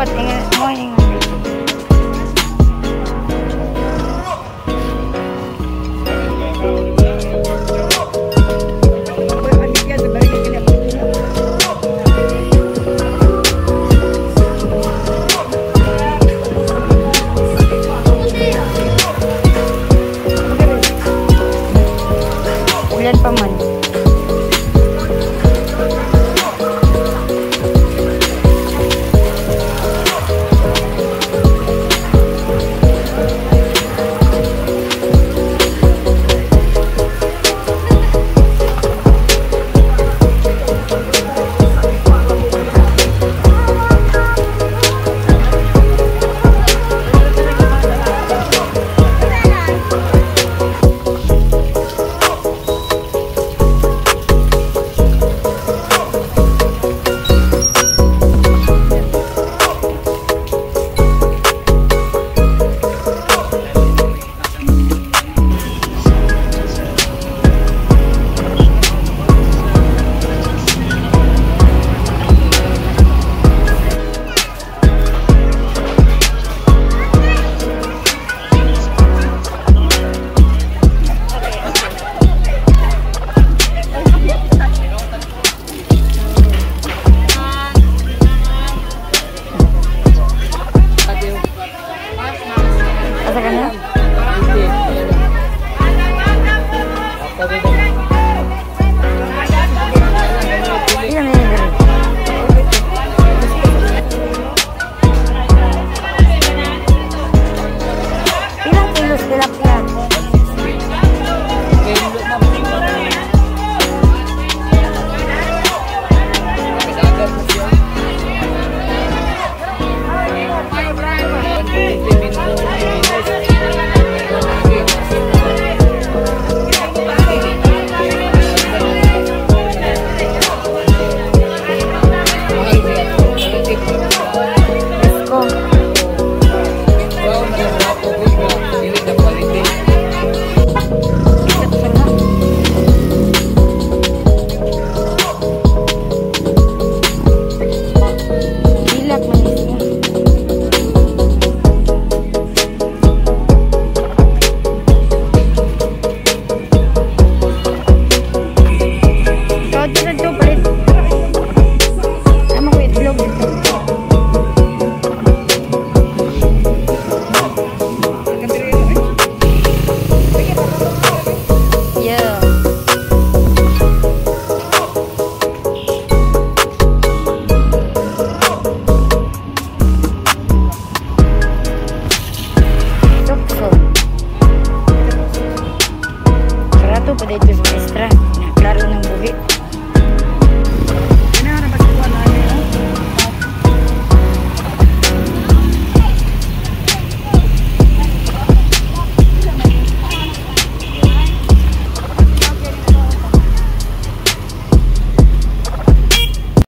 what? Ingat, mau. ito, pwede ito sa extra. Klaro ng.